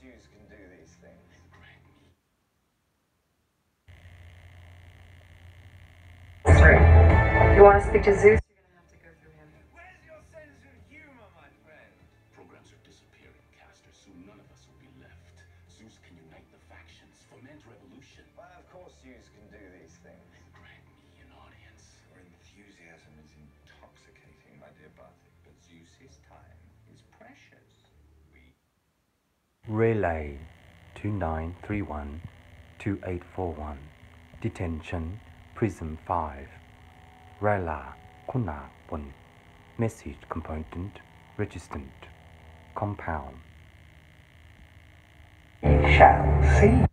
Zuse can do these things. If you want to speak to Zuse, you're going to have to go through him. Where's your sense of humor, my friend? Programs are disappearing, Castor. Soon none of us will be left. Zuse can unite the factions, foment revolution. Well, of course Zuse can do these things. Grant me an audience. Your enthusiasm is intoxicating, my dear Bartik, but Zuse's time is precious. We Relay 2931 2841 Detention Prism 5 Rela Kunapun Message Component Resistant Compound. We shall see.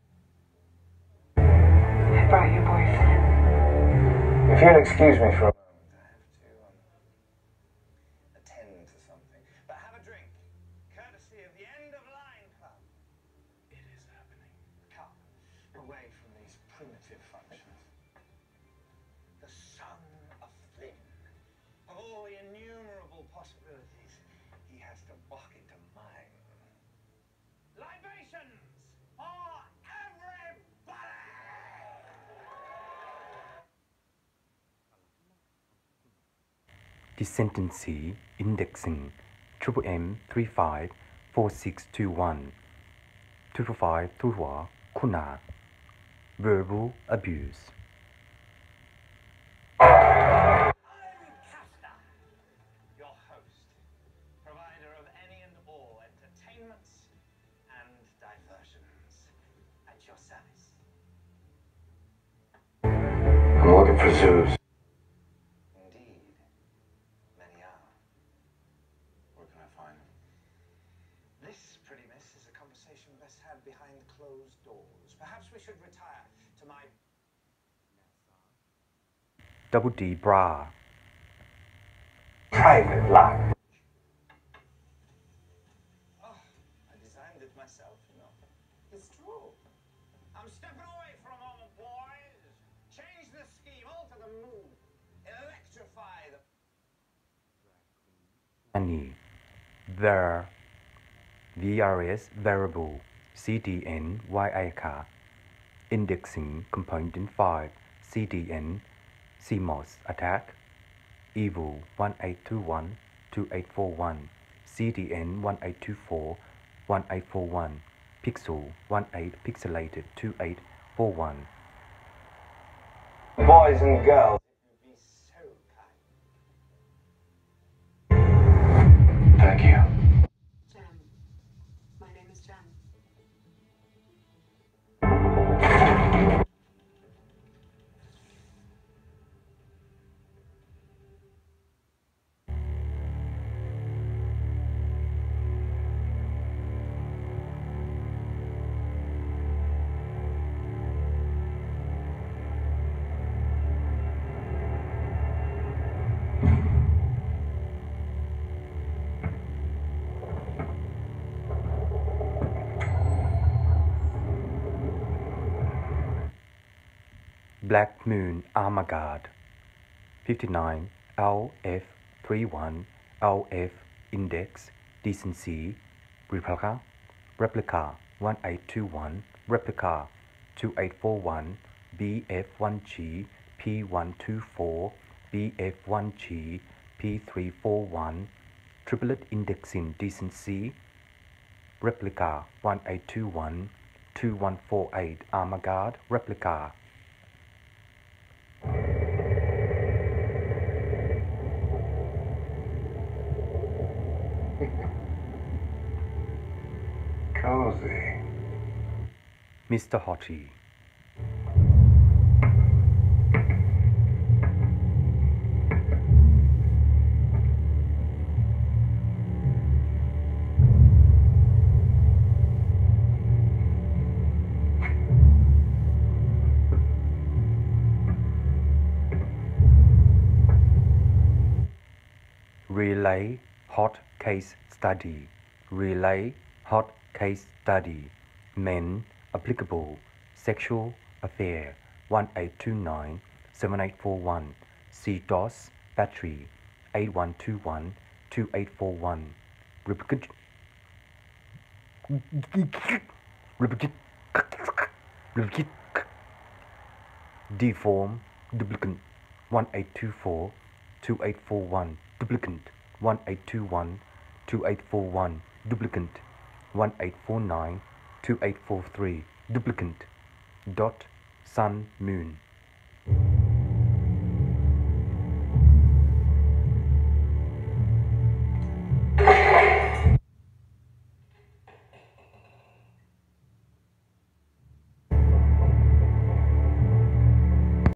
I brought your boyfriend. If you'll excuse me for a moment, I have to um, attend to something. But have a drink, courtesy of the End of Line Club. It is happening. Come away from these primitive functions. The son of Flynn, of all the innumerable possibilities, he has to walk into mine. Libations for everybody! Indexing Triple M 354621 255 Turwa Kuna Verbal Abuse I'm Castor, your host, provider of any and all entertainments and diversions at your service. I'm looking for Zuse. Indeed, many are. Where can I find him? This, pretty miss, is a conversation best had behind closed doors. Perhaps we should retire to my Double D Bra Private life. Oh, I designed it myself, you know. It's true. I'm stepping away for a moment, boys. Change the scheme, alter the mood, electrify the. Annie Ver VRS Variable CDN YIK Indexing Component 5 CDN CMOS Attack Evil 1821 2841 CDN 1824 1841 Pixel 18 Pixelated 2841 Boys and girls, it would be so kind. Thank you. Black Moon Armaguard 59 LF31 LF Index Decency Replica Replica 1821 Replica 2841 BF1G P124 BF1G P341 Triplet Indexing Decency Replica 1821 2148 Armaguard Replica Cozy. Mr. Hottie Relay Hot Case Study Relay Hot Case Study Men Applicable Sexual Affair 1829 7841 CDOS Battery 8121 2841 Replicate Replicate. Replicate. Deform. Duplicant. 1824 2841. Duplicant. 1821 2841. Duplicant. 1849 2843. Duplicant. Dot. Sun. Moon.